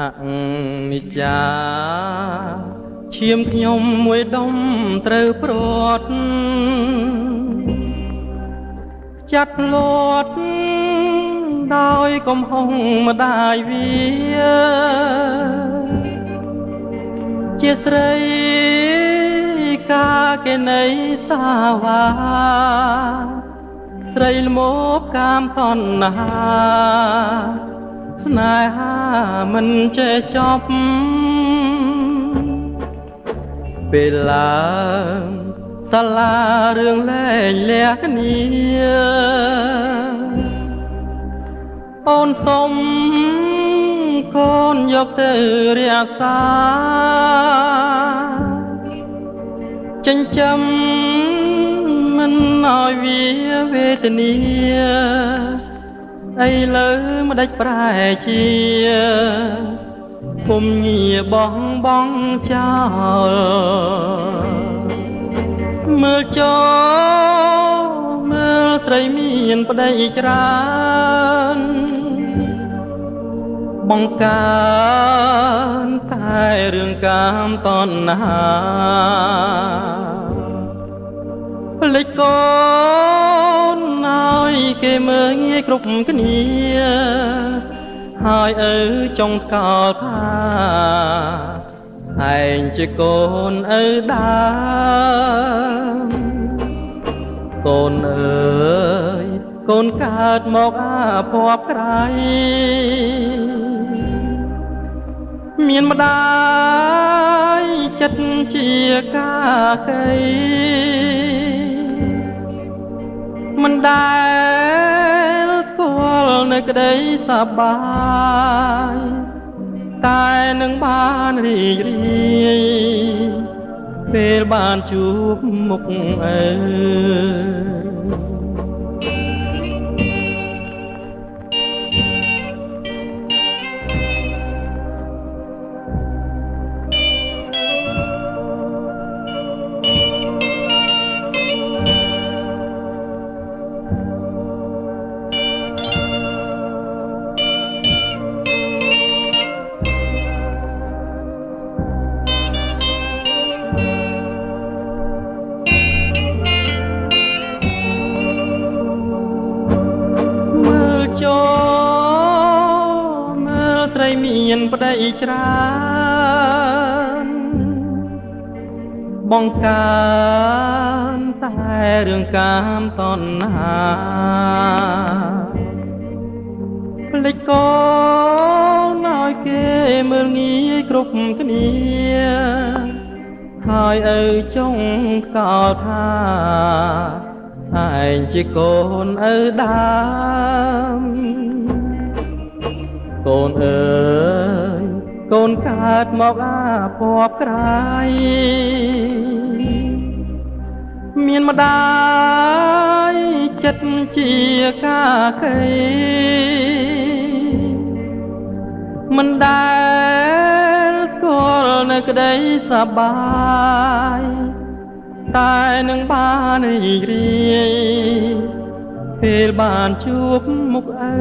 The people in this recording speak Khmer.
អនិច្ចាឈាមខ្ញុំមួយដុំត្រូវព្រាត់ចាត់លាត់ដោយកំហុសម្ដាយវា ជាស្រីកាគេនៃសាវាស្រីល្មោបកាមតណ្ហា ស្នេហាមិនចេះចប់ពេលឡើងសាលារឿងលែងលះគ្នាអូនសុំកូនយកទៅរក្សាចិញ្ចឹមមិនឲ្យវាវេទនា អីលើម្ដេចប្រែជាគុំងារបងបងចោលមើលចោមើលស្រីមានប្តីច្រើនបង្កើនតែរឿងកាមតណ្ហាភ្លេចកូនឲ្យ គេមើងងាយគ្រប់គ្នាហើយឪចង់កោតថាឯងជាកូនឪដើមកូនអើយកូនកើតមកអាភ័ព្វក្រៃមានម្ដាយចិត្តជាកាកៃ មិនដែលស្គាល់នៅក្តីសប្បាយតែនឹងបានរីករាយពេលបានជួបមុខអើ មានប្តីច្រើនបង្កើនតែរឿងកាមតណ្ហាភ្លេចកូនឲ្យគេមើលងាយគ្រប់គ្នាហើយឪចង់កោតថាឯងជាកូនឪដើមកូនអើយ កូនកើតមកអាពពក្រៃមានម្ដាយចិត្តជាកាកៃមិនដែលស្គាល់នៅក្តីសប្បាយតែនឹងបានរីករាយពេលបានជួបមុខឪ